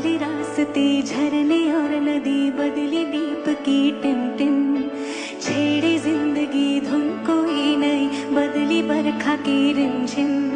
बदले रास्ते झरने और नदी, बदली दीप की टिम टिम छेड़ी ज़िंदगी धुन कोई नहीं, बदली बरखा की रिमझिम।